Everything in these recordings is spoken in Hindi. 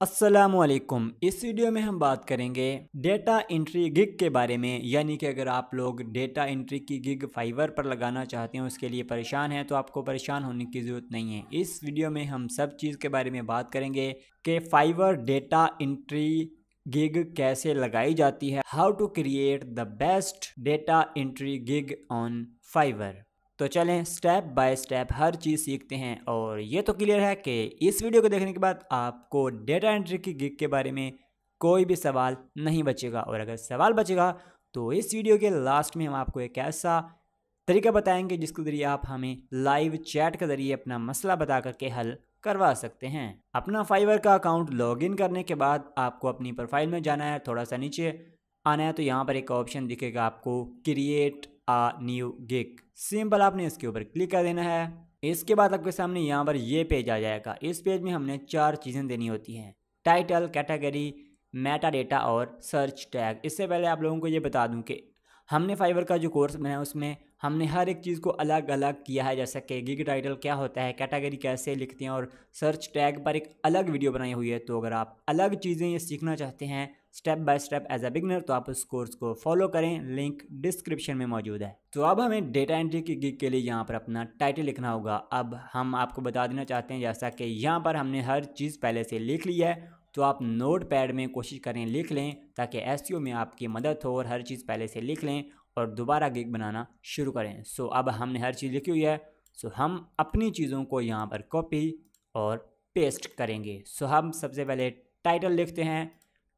असलकुम इस वीडियो में हम बात करेंगे डेटा एंट्री गिग के बारे में, यानी कि अगर आप लोग डेटा एंट्री की गिग फाइवर पर लगाना चाहते हैं, उसके लिए परेशान हैं तो आपको परेशान होने की ज़रूरत नहीं है। इस वीडियो में हम सब चीज़ के बारे में बात करेंगे कि फाइवर डेटा एंट्री गिग कैसे लगाई जाती है। How to create the best data entry gig on Fiverr तो चलें स्टेप बाय स्टेप हर चीज़ सीखते हैं और ये तो क्लियर है कि इस वीडियो को देखने के बाद आपको डेटा एंट्री की गिग के बारे में कोई भी सवाल नहीं बचेगा। और अगर सवाल बचेगा तो इस वीडियो के लास्ट में हम आपको एक ऐसा तरीका बताएँगे जिसके ज़रिए आप हमें लाइव चैट के ज़रिए अपना मसला बता करके हल करवा सकते हैं। अपना फाइवर का अकाउंट लॉगिन करने के बाद आपको अपनी प्रोफ़ाइल में जाना है, थोड़ा सा नीचे आना है तो यहाँ पर एक ऑप्शन दिखेगा आपको create a new gig. Simple आपने इसके ऊपर क्लिक कर देना है। इसके बाद आपके सामने यहाँ पर ये पेज आ जाएगा। इस पेज में हमने चार चीज़ें देनी होती हैं। टाइटल, कैटेगरी मेटा डेटा और सर्च टैग। इससे पहले आप लोगों को ये बता दूँ कि हमने फाइवर का जो कोर्स बनाया, उसमें हमने हर एक चीज़ को अलग अलग किया है, जैसा कि गिग टाइटल क्या होता है कैटेगरी कैसे लिखते हैं और सर्च टैग पर एक अलग वीडियो बनाई हुई है। तो अगर आप अलग चीज़ें ये सीखना चाहते हैं step by step as a beginner तो आप उस कोर्स को फॉलो करें। लिंक डिस्क्रिप्शन में मौजूद है। तो अब हमें डेटा एंट्री की गिग के लिए यहाँ पर अपना टाइटल लिखना होगा। अब हम आपको बता देना चाहते हैं, जैसा कि यहाँ पर हमने हर चीज़ पहले से लिख ली है तो आप नोट पैड में कोशिश करें लिख लें ताकि एस में आपकी मदद हो और हर चीज़ पहले से लिख लें और दोबारा गिग बनाना शुरू करें। सो अब हमने हर चीज़ लिखी हुई है। सो हम अपनी चीज़ों को यहाँ पर कॉपी और पेस्ट करेंगे। सो हम सबसे पहले टाइटल लिखते हैं।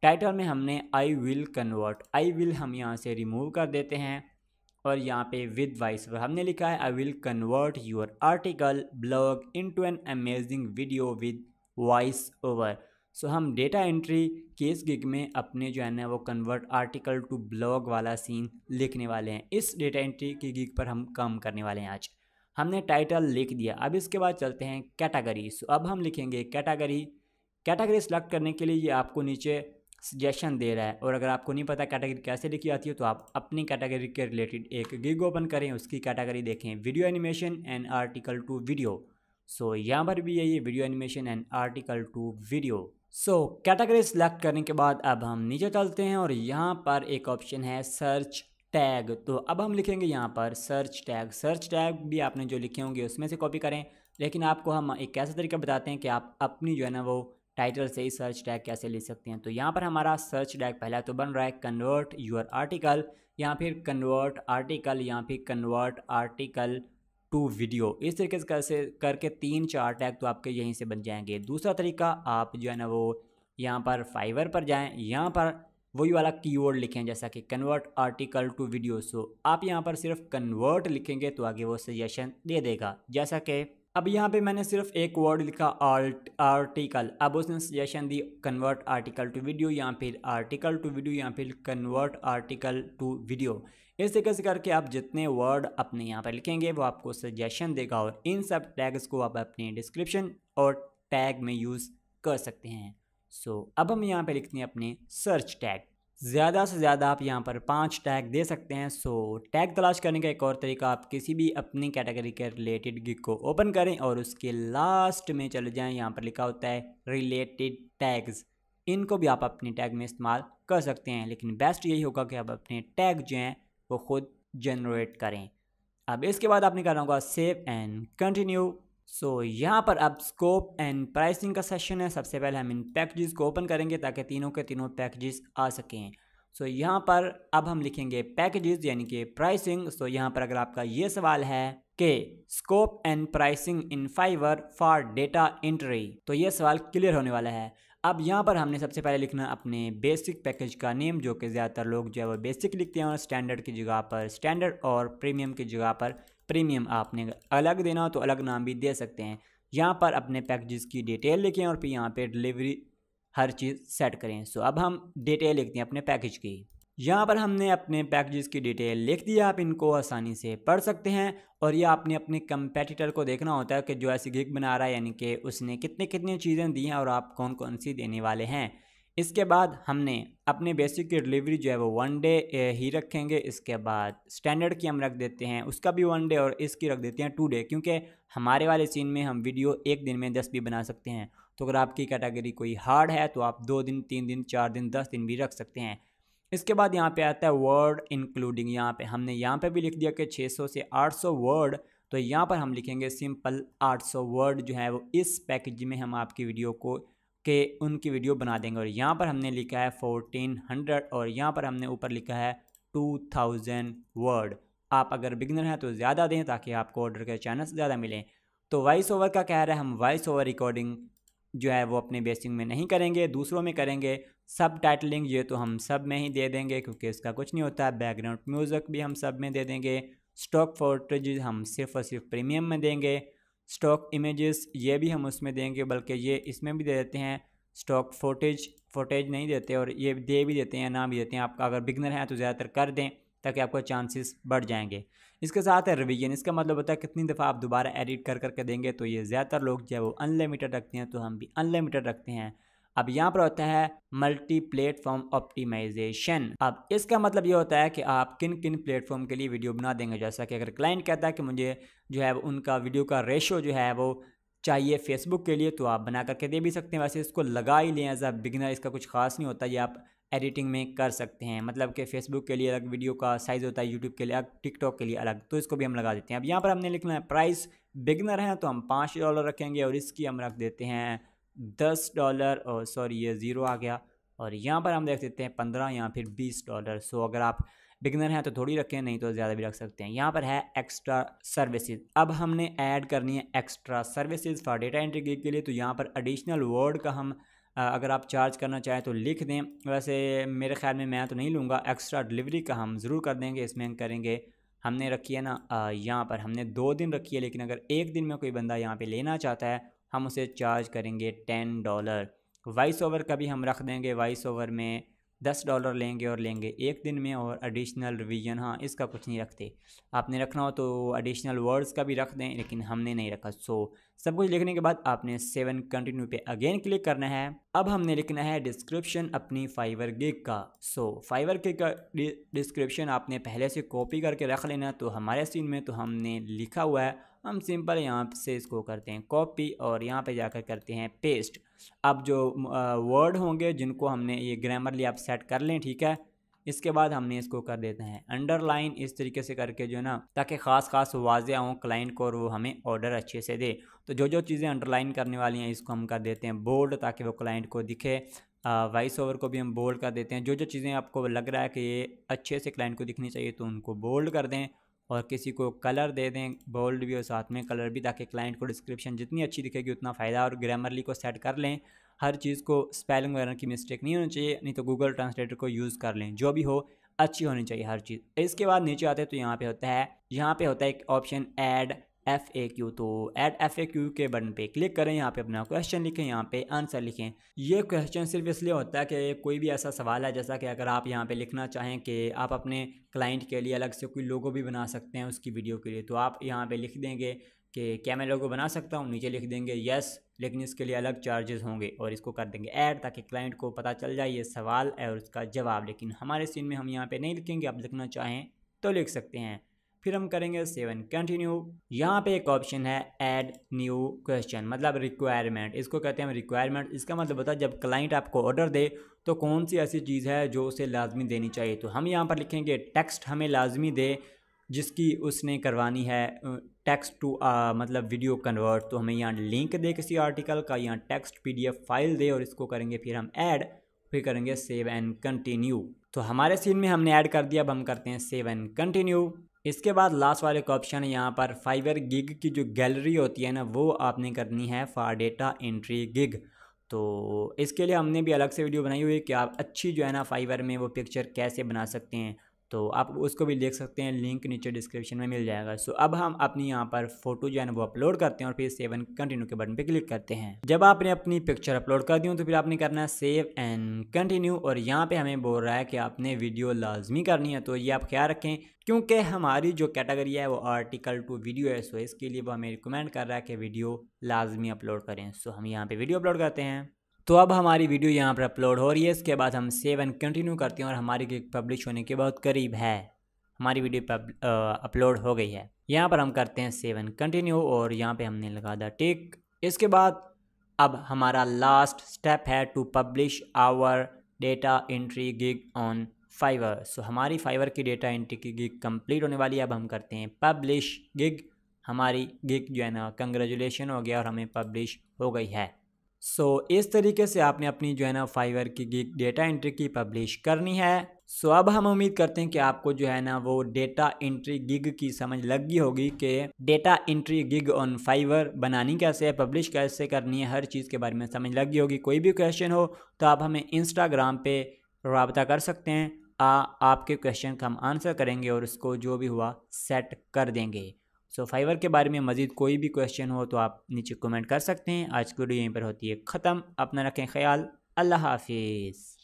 टाइटल में हमने I will convert I will हम यहाँ से रिमूव कर देते हैं और यहाँ पे विद वाइस पर हमने लिखा है। I will convert your article blog into an amazing video with voice over so हम डेटा एंट्री केस गिग में अपने जो है ना वो कन्वर्ट आर्टिकल टू ब्लॉग वाला सीन लिखने वाले हैं। इस डेटा एंट्री की गिग पर हम काम करने वाले हैं आज। हमने टाइटल लिख दिया। अब इसके बाद चलते हैं कैटागरी सो अब हम लिखेंगे कैटागरी कैटागरी सेलेक्ट करने के लिए ये आपको नीचे सजेशन दे रहा है। और अगर आपको नहीं पता कैटेगरी कैसे लिखी जाती है तो आप अपनी कैटेगरी के रिलेटेड एक गिग ओपन करें, उसकी कैटेगरी देखें। Video animation and article to video so यहाँ पर भी यही video animation and article to video so category select करने के बाद अब हम नीचे चलते हैं और यहाँ पर एक ऑप्शन है सर्च टैग तो अब हम लिखेंगे यहाँ पर सर्च टैग सर्च टैग भी आपने जो लिखे होंगे उसमें से कॉपी करें। लेकिन आपको हम एक ऐसा तरीका बताते हैं कि आप अपनी जो है ना वो टाइटल से ही सर्च टैग कैसे ले सकते हैं। तो यहाँ पर हमारा सर्च टैग पहला तो बन रहा है कन्वर्ट यूर आर्टिकल या फिर कन्वर्ट आर्टिकल या फिर कन्वर्ट आर्टिकल टू वीडियो। इस तरीके से कैसे करके तीन चार टैग तो आपके यहीं से बन जाएँगे। दूसरा तरीका, आप जो है ना वो यहाँ पर फाइवर पर जाएँ। यहाँ पर वही वाला कीवर्ड लिखें, जैसा कि convert article to video so आप यहाँ पर सिर्फ़ कन्वर्ट लिखेंगे तो आगे वो सजेशन दे देगा। जैसा कि अब यहाँ पे मैंने सिर्फ़ एक वर्ड लिखा आर्ट आर्टिकल अब उसने सजेशन दी कन्वर्ट आर्टिकल टू वीडियो या फिर आर्टिकल टू वीडियो या फिर कन्वर्ट आर्टिकल टू वीडियो इस तरीके से करके आप जितने वर्ड अपने यहाँ पर लिखेंगे वो आपको सजेशन देगा और इन सब टैग्स को आप अपने डिस्क्रिप्शन और टैग में यूज़ कर सकते हैं। सो so, अब हम यहाँ पे लिखते हैं अपने सर्च टैग ज़्यादा से ज़्यादा आप यहाँ पर पाँच टैग दे सकते हैं। सो टैग तलाश करने का एक और तरीका आप किसी भी अपनी कैटेगरी के रिलेटेड गिग को ओपन करें और उसके लास्ट में चले जाएँ। यहाँ पर लिखा होता है रिलेटेड टैग्स इनको भी आप अपने टैग में इस्तेमाल कर सकते हैं लेकिन बेस्ट यही होगा कि आप अपने टैग जो हैं वो खुद जनरेट करें। अब इसके बाद आपने करना होगा सेव एंड कंटिन्यू सो यहाँ पर अब स्कोप एंड प्राइसिंग का सेशन है। सबसे पहले हम इन पैकेजेस को ओपन करेंगे ताकि तीनों के तीनों पैकेजेस आ सकें। सो so, यहाँ पर अब हम लिखेंगे पैकेजेस यानी कि प्राइसिंग सो यहाँ पर अगर आपका ये सवाल है कि scope and pricing in Fiverr for data entry तो ये सवाल क्लियर होने वाला है। अब यहाँ पर हमने सबसे पहले लिखना अपने बेसिक पैकेज का नेम जो कि ज़्यादातर लोग जो है वो बेसिक लिखते हैं और स्टैंडर्ड की जगह पर स्टैंडर्ड और प्रीमियम की जगह पर प्रीमियम आपने अलग देना हो तो अलग नाम भी दे सकते हैं। यहाँ पर अपने पैकेजेस की डिटेल लिखें और फिर यहाँ पर डिलीवरी हर चीज़ सेट करें। सो अब हम डिटेल लिखते हैं अपने पैकेज की। यहाँ पर हमने अपने पैकेजेस की डिटेल लिख दिया आप इनको आसानी से पढ़ सकते हैं। और ये आपने अपने कंपेटिटर को देखना होता है कि जो ऐसी गिग बना रहा है, यानी कि उसने कितने, कितनी चीज़ें दी हैं और आप कौन कौन सी देने वाले हैं। इसके बाद हमने अपने बेसिक की डिलीवरी जो है वो वन डे ही रखेंगे। इसके बाद स्टैंडर्ड की हम रख देते हैं। उसका भी वन डे और इसकी रख देते हैं टू डे क्योंकि हमारे वाले सीन में हम वीडियो एक दिन में दस भी बना सकते हैं। तो अगर आपकी कैटेगरी कोई हार्ड है तो आप दो दिन, तीन दिन, चार दिन, दस दिन भी रख सकते हैं। इसके बाद यहाँ पे आता है वर्ड इंक्लूडिंग यहाँ पे हमने यहाँ पे भी लिख दिया कि 600 से 800 वर्ड तो यहाँ पर हम लिखेंगे सिंपल 800 वर्ड जो है वो इस पैकेज में हम आपकी वीडियो को के उनकी वीडियो बना देंगे। और यहाँ पर हमने लिखा है 1400 और यहाँ पर हमने ऊपर लिखा है 2000 वर्ड आप अगर बिगनर हैं तो ज़्यादा दें ताकि आपको ऑर्डर के चांस ज़्यादा मिलें। तो वॉइस ओवर का कह रहा है हम वॉइस ओवर रिकॉर्डिंग जो है वो अपने बेसिंग में नहीं करेंगे, दूसरों में करेंगे सब टाइटलिंग ये तो हम सब में ही दे देंगे क्योंकि इसका कुछ नहीं होता बैकग्राउंड म्यूज़िक भी हम सब में दे देंगे स्टॉक फोटेज हम सिर्फ़ और सिर्फ़ प्रीमियम में देंगे स्टॉक इमेजेस ये भी हम उसमें देंगे, बल्कि ये इसमें भी दे देते हैं स्टॉक फोटेज फोटेज नहीं देते और ये दे भी देते हैं, ना भी देते हैं, आपका अगर बिगनर है तो ज़्यादातर कर दें। ताकि आपको चांसेस बढ़ जाएँगे। इसके साथ है रिवीजन इसका मतलब होता है कितनी दफ़ा आप दोबारा एडिट कर करके देंगे तो ये ज़्यादातर लोग जो है वो अनलिमिटेड रखते हैं तो हम भी अनलिमिटेड रखते हैं। अब यहाँ पर होता है मल्टी प्लेटफॉर्म ऑप्टिमाइजेशन अब इसका मतलब ये होता है कि आप किन किन प्लेटफॉर्म के लिए वीडियो बना देंगे। जैसा कि अगर क्लाइंट कहता है कि मुझे जो है उनका वीडियो का रेशो जो है वो चाहिए फेसबुक के लिए तो आप बना करके दे भी सकते हैं। वैसे इसको लगा ही लें एज अ बिगनर इसका कुछ खास नहीं होता। ये आप एडिटिंग में कर सकते हैं। मतलब कि फेसबुक के लिए अलग, वीडियो का साइज़ होता है यूट्यूब के लिए अलग टिकटॉक के लिए अलग तो इसको भी हम लगा देते हैं। अब यहाँ पर हमने लिखना है प्राइस बिगनर है तो हम पाँच डॉलर रखेंगे और इसकी हम रख देते हैं दस डॉलर और सॉरी ये ज़ीरो आ गया। और यहाँ पर हम देख देते हैं पंद्रह या फिर बीस डॉलर सो अगर आप बिगनर हैं तो थोड़ी रखें, नहीं तो ज़्यादा भी रख सकते हैं। यहाँ पर है एक्स्ट्रा सर्विसेज़ अब हमने ऐड करनी है extra services for data entry के लिए। तो यहाँ पर एडिशनल वर्ड का हम अगर आप चार्ज करना चाहें तो लिख दें। वैसे मेरे ख्याल में मैं तो नहीं लूँगा। एक्स्ट्रा डिलीवरी का हम ज़रूर कर देंगे, इसमें करेंगे। हमने रखी है ना यहाँ पर हमने दो दिन रखी है, लेकिन अगर एक दिन में कोई बंदा यहाँ पे लेना चाहता है, हम उसे चार्ज करेंगे टेन डॉलर। वॉइस ओवर का भी हम रख देंगे, वॉइस ओवर में दस डॉलर लेंगे और लेंगे एक दिन में और एडिशनल रिवीजन हाँ इसका कुछ नहीं रखते। आपने रखना हो तो एडिशनल वर्ड्स का भी रख दें, लेकिन हमने नहीं रखा। सो सब कुछ लिखने के बाद आपने सेवन कंटिन्यू पे अगेन क्लिक करना है। अब हमने लिखना है डिस्क्रिप्शन अपनी फाइवर गिग का। सो फाइवर गिग का डिस्क्रिप्शन आपने पहले से कॉपी करके रख लेना तो हमारे सीन में तो हमने लिखा हुआ है। हम सिंपल यहाँ से इसको करते हैं कॉपी और यहाँ पे जाकर करते हैं पेस्ट। अब जो वर्ड होंगे जिनको हमने ये ग्रामरली आप सेट कर लें, ठीक है? इसके बाद हमने इसको कर देते हैं अंडरलाइन, इस तरीके से करके जो ना, ताकि ख़ास ख़ास वाजिया हों क्लाइंट को और वो हमें ऑर्डर अच्छे से दे। तो जो जो चीज़ें अंडरलाइन करने वाली हैं, इसको हम कर देते हैं बोल्ड ताकि वो क्लाइंट को दिखे। वॉइस ओवर को भी हम बोल्ड कर देते हैं। जो जो चीज़ें आपको लग रहा है कि ये अच्छे से क्लाइंट को दिखनी चाहिए तो उनको बोल्ड कर दें। और किसी को कलर दे दें, बोल्ड भी और साथ में कलर भी, ताकि क्लाइंट को डिस्क्रिप्शन जितनी अच्छी दिखेगी उतना फ़ायदा और ग्रामरली को सेट कर लें। हर चीज़ को स्पेलिंग वगैरह की मिस्टेक नहीं होनी चाहिए, नहीं तो गूगल ट्रांसलेटर को यूज़ कर लें, जो भी हो, अच्छी होनी चाहिए हर चीज़। इसके बाद नीचे आते हैं तो यहाँ पे होता है, यहाँ पे होता है एक option add F A Q तो एड एफ़ ए क्यू के बटन पे क्लिक करें, यहाँ पे अपना क्वेश्चन लिखें, यहाँ पे आंसर लिखें। ये क्वेश्चन सिर्फ़ इसलिए होता है कि कोई भी ऐसा सवाल है, जैसा कि अगर आप यहाँ पे लिखना चाहें कि आप अपने क्लाइंट के लिए अलग से कोई लोगो भी बना सकते हैं उसकी वीडियो के लिए तो आप यहाँ पे लिख देंगे कि क्या मैं लोगो बना सकता हूँ, नीचे लिख देंगे येस लेकिन इसके लिए अलग चार्जेस होंगे और इसको कर देंगे ऐड ताकि क्लाइंट को पता चल जाए ये सवाल और उसका जवाब। लेकिन हमारे सीन में हम यहाँ पर नहीं लिखेंगे, आप लिखना चाहें तो लिख सकते हैं। फिर हम करेंगे सेवन। कंटिन्यू यहाँ पे एक ऑप्शन है ऐड न्यू क्वेश्चन मतलब रिक्वायरमेंट इसको कहते हैं रिक्वायरमेंट इसका मतलब होता है, जब क्लाइंट आपको ऑर्डर दे तो कौन सी ऐसी चीज़ है जो उसे लाजमी देनी चाहिए? तो हम यहाँ पर लिखेंगे टेक्स्ट हमें लाजमी दे, जिसकी उसने करवानी है टेक्स्ट टू मतलब वीडियो कन्वर्ट तो हमें यहाँ लिंक दे किसी आर्टिकल का, यहाँ टेक्स्ट पीडीएफ फ़ाइल दे और इसको करेंगे फिर हम ऐड फिर करेंगे सेव एंड कंटिन्यू तो हमारे सीन में हमने ऐड कर दिया, अब हम करते हैं सेव एंड कंटिन्यू इसके बाद लास्ट वाले का ऑप्शन है यहाँ पर फाइवर गिग की जो गैलरी होती है ना, वो आपने करनी है फॉर डेटा एंट्री गिग तो इसके लिए हमने भी अलग से वीडियो बनाई हुई है कि आप अच्छी जो है ना फाइवर में वो पिक्चर कैसे बना सकते हैं। तो आप उसको भी देख सकते हैं, लिंक नीचे डिस्क्रिप्शन में मिल जाएगा। सो अब हम अपनी यहाँ पर फ़ोटो जो है ना, वो अपलोड करते हैं और फिर सेवन कंटिन्यू के बटन पे क्लिक करते हैं। जब आपने अपनी पिक्चर अपलोड कर दी तो फिर आपने करना है सेव एंड कंटिन्यू और यहाँ पे हमें बोल रहा है कि आपने वीडियो लाजमी करनी है। तो ये आप ख्याल रखें, क्योंकि हमारी जो कैटेगरी है, वो आर्टिकल टू वीडियो है, सो इसके लिए वो हमें रिकमेंड कर रहा है कि वीडियो लाजमी अपलोड करें। सो हम यहाँ पे वीडियो अपलोड करते हैं। तो अब हमारी वीडियो यहाँ पर अपलोड हो रही है। इसके बाद हम सेव एंड कंटिन्यू करते हैं और हमारी क्लिक पब्लिश होने के बहुत करीब है। हमारी वीडियो अपलोड हो गई है। यहाँ पर हम करते हैं सेव एंड कंटिन्यू और यहाँ पे हमने लगा दा टिक इसके बाद अब हमारा लास्ट स्टेप है to publish our data entry gig on Fiverr so हमारी फाइवर की डेटा एंट्री की गिग कंप्लीट होने वाली है। अब हम करते हैं पब्लिश गिग हमारी गिग जो है ना कंग्रेचुलेशन हो गया और हमें पब्लिश हो गई है। सो so, इस तरीके से आपने अपनी जो है ना फाइवर की गिग डेटा एंट्री की पब्लिश करनी है। सो so, अब हम उम्मीद करते हैं कि आपको जो है ना वो डेटा एंट्री गिग की समझ लग गई होगी कि data entry gig on Fiverr बनानी कैसे है पब्लिश कैसे करनी है हर चीज़ के बारे में समझ लग गई होगी। कोई भी क्वेश्चन हो तो आप हमें इंस्टाग्राम पे रबता कर सकते हैं। आ, आपके क्वेश्चन का हम आंसर करेंगे और उसको जो भी हुआ सेट कर देंगे। सो फाइवर के बारे में मज़ीद कोई भी क्वेश्चन हो तो आप नीचे कमेंट कर सकते हैं। आज की वीडियो यहीं पर होती है ख़त्म। अपना रखें ख्याल। अल्लाह हाफिज़।